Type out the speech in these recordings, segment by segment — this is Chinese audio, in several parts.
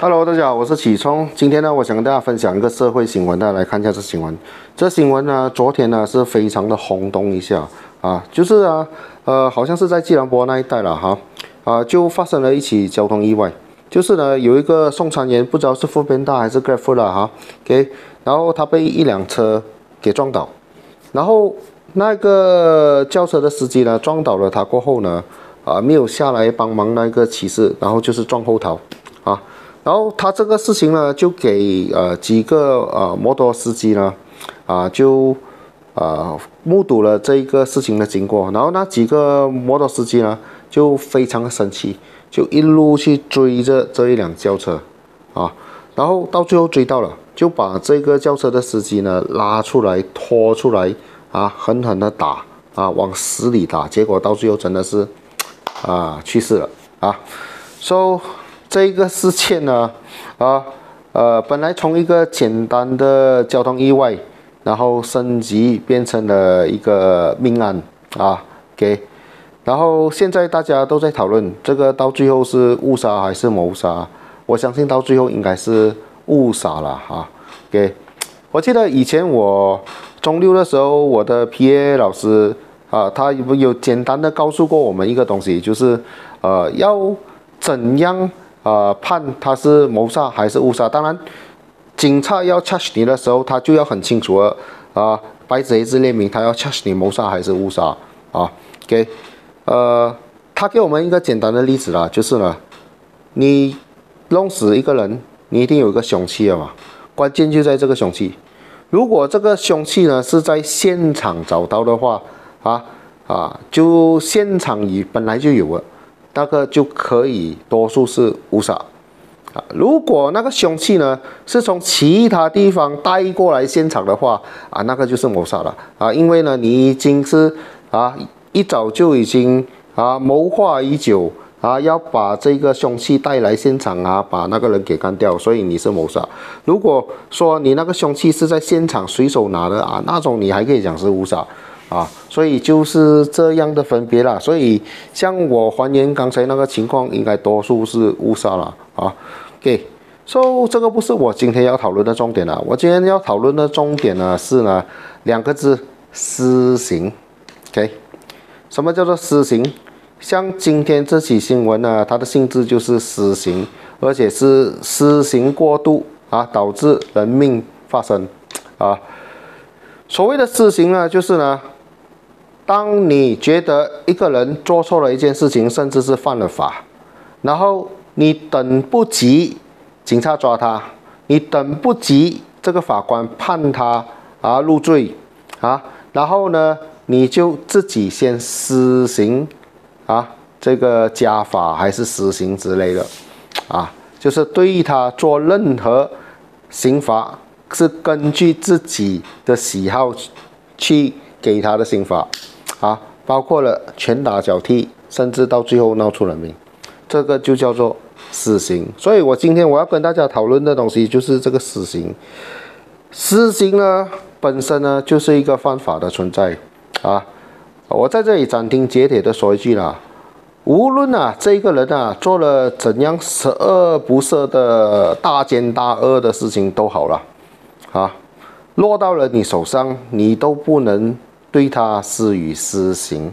Hello，大家好，我是启聪。今天呢，我想跟大家分享一个社会新闻，大家来看一下这新闻。这新闻呢，昨天呢是非常的轰动一下啊，就是啊，呃，好像是在吉兰坡那一带了哈，啊，就发生了一起交通意外，就是呢有一个送餐员不知道是副边大还是 Grab 了哈，OK，然后他被一辆车给撞倒，然后那个轿车的司机呢撞倒了他过后呢，啊，没有下来帮忙那个骑士，然后就是撞后逃啊。然后他这个事情呢，就给呃几个呃摩托司机呢，啊就呃目睹了这一个事情的经过。然后那几个摩托司机呢，就非常的生气，就一路去追着这一辆轿车，啊，然后到最后追到了，就把这个轿车的司机呢拉出来拖出来，啊，狠狠的打，啊，往死里打。结果到最后真的是啊去世了啊，so。这个事件呢，啊，呃，本来从一个简单的交通意外，然后升级变成了一个命案啊，给，然后现在大家都在讨论这个到最后是误杀还是谋杀？我相信到最后应该是误杀了哈，给，我记得以前我中六的时候，我的 P.A. 老师啊，他有有简单的告诉过我们一个东西，就是呃，要怎样。呃，判他是谋杀还是误杀？当然，警察要 charge 你的时候，他就要很清楚了啊，白纸黑字列明，他要 charge 你谋杀还是误杀啊？给，呃，他给我们一个简单的例子啦，就是呢，你弄死一个人，你一定有一个凶器了嘛，关键就在这个凶器。如果这个凶器呢是在现场找到的话，啊啊，就现场已本来就有了。那个就可以多数是误杀啊。如果那个凶器呢是从其他地方带过来现场的话啊，那个就是谋杀了啊。因为呢，你已经是啊一早就已经啊谋划已久啊，要把这个凶器带来现场啊，把那个人给干掉，所以你是谋杀。如果说你那个凶器是在现场随手拿的啊，那种你还可以讲是误杀。啊，所以就是这样的分别啦。所以像我还原刚才那个情况，应该多数是误杀了啊。OK，so 这个不是我今天要讨论的重点了。我今天要讨论的重点呢是呢两个字：私刑。OK，什么叫做私刑？像今天这起新闻呢，它的性质就是私刑，而且是私刑过度啊，导致人命发生啊。所谓的私刑呢，就是呢。当你觉得一个人做错了一件事情，甚至是犯了法，然后你等不及警察抓他，你等不及这个法官判他啊入罪啊，然后呢，你就自己先施行啊这个加法还是死刑之类的啊，就是对于他做任何刑罚是根据自己的喜好去给他的刑罚。啊，包括了拳打脚踢，甚至到最后闹出人命，这个就叫做死刑。所以我今天我要跟大家讨论的东西就是这个死刑。死刑呢，本身呢就是一个犯法的存在啊。我在这里斩钉截铁的说一句啦，无论啊这个人啊做了怎样十恶不赦的大奸大恶的事情都好了，啊，落到了你手上，你都不能。对他施以私刑，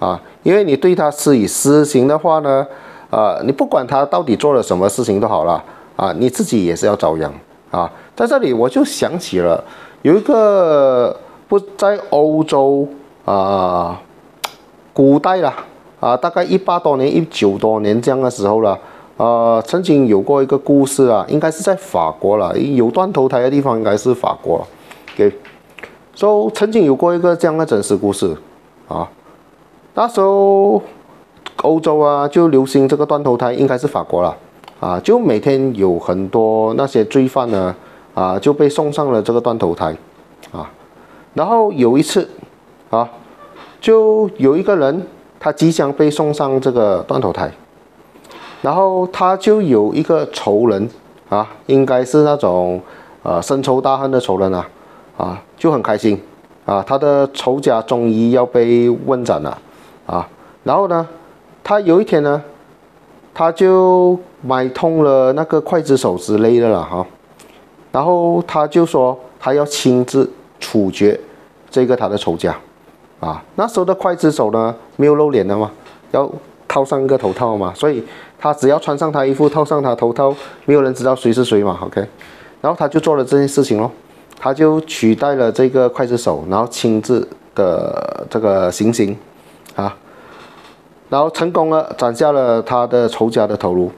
啊，因为你对他施以私刑的话呢，啊，你不管他到底做了什么事情都好了，啊，你自己也是要遭殃，啊，在这里我就想起了有一个不在欧洲啊，古代啦，啊，大概一八多年、一九多年这样的时候了，呃，曾经有过一个故事啊，应该是在法国了，有断头台的地方应该是法国，给。说曾经有过一个这样的真实故事，啊，那时候欧洲啊就流行这个断头台，应该是法国了，啊，就每天有很多那些罪犯呢，啊就被送上了这个断头台，啊，然后有一次，啊，就有一个人他即将被送上这个断头台，然后他就有一个仇人，啊，应该是那种呃深仇大恨的仇人啊。啊，就很开心，啊，他的仇家终于要被问斩了，啊，然后呢，他有一天呢，他就买通了那个刽子手之类的了哈，然后他就说他要亲自处决这个他的仇家，啊，那时候的刽子手呢没有露脸的嘛，要套上一个头套嘛，所以他只要穿上他衣服，套上他头套，没有人知道谁是谁嘛，OK，然后他就做了这件事情咯，他就取代了这个刽子手，然后亲自的这个行刑，啊。然后成功了，斩下了他的仇家的头颅。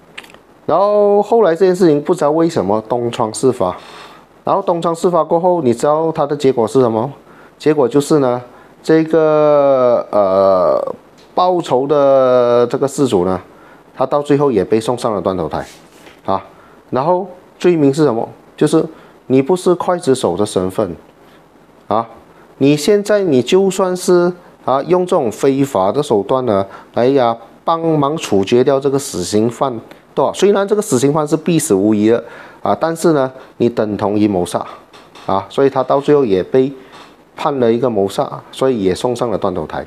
然后后来这件事情不知道为什么东窗事发。然后东窗事发过后，你知道他的结果是什么？结果就是呢，这个呃报仇的这个事主呢，他到最后也被送上了断头台，啊，然后罪名是什么？就是你不是刽子手的身份，啊，你现在你就算是。啊，用这种非法的手段呢，来呀帮忙处决掉这个死刑犯，对吧？虽然这个死刑犯是必死无疑的啊，但是呢，你等同于谋杀啊，所以他到最后也被判了一个谋杀，所以也送上了断头台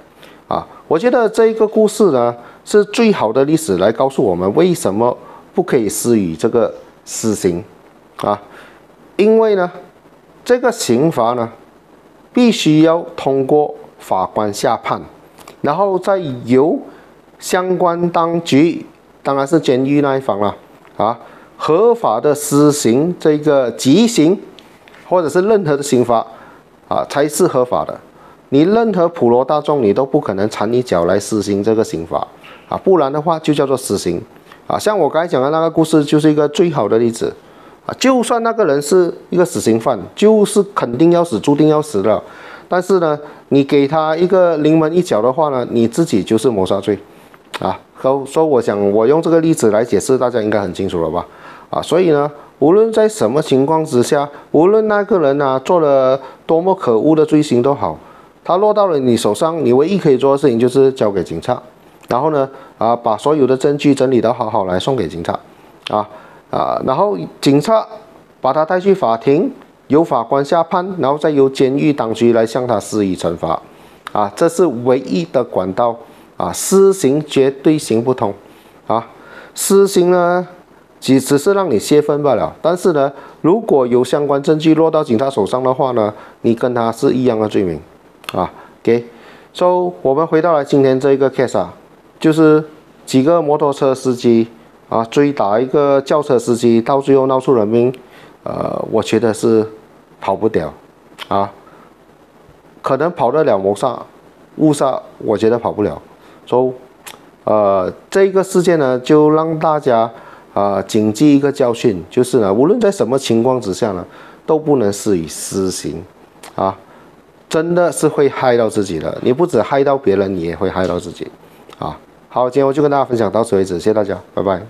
啊。我觉得这一个故事呢，是最好的历史来告诉我们为什么不可以施予这个死刑啊，因为呢，这个刑罚呢，必须要通过。法官下判，然后再由相关当局，当然是监狱那一方了啊，合法的施行这个极刑，或者是任何的刑罚啊，才是合法的。你任何普罗大众，你都不可能缠你脚来施行这个刑罚啊，不然的话就叫做死刑啊。像我刚才讲的那个故事，就是一个最好的例子啊。就算那个人是一个死刑犯，就是肯定要死，注定要死的。但是呢，你给他一个临门一脚的话呢，你自己就是谋杀罪，啊，所以我想我用这个例子来解释，大家应该很清楚了吧？啊，所以呢，无论在什么情况之下，无论那个人呢做了多么可恶的罪行都好，他落到了你手上，你唯一可以做的事情就是交给警察，然后呢，啊，把所有的证据整理得好好来送给警察，啊啊，然后警察把他带去法庭。由法官下判，然后再由监狱当局来向他施以惩罚，啊，这是唯一的管道，啊，私刑绝对行不通，啊，私刑呢，只只是让你泄愤罢了，但是呢，如果有相关证据落到警察手上的话呢，你跟他是一样的罪名，啊，OK，so 我们回到了今天这一个 case 啊，就是几个摩托车司机啊追打一个轿车司机，到最后闹出人命。呃，我觉得是跑不掉，啊，可能跑得了谋杀、误杀，我觉得跑不了。所以，呃，这个事件呢，就让大家啊谨记一个教训，就是呢，无论在什么情况之下呢，都不能施以私刑，啊，真的是会害到自己的。你不止害到别人，你也会害到自己，啊。好，今天我就跟大家分享到此为止，谢谢大家，拜拜。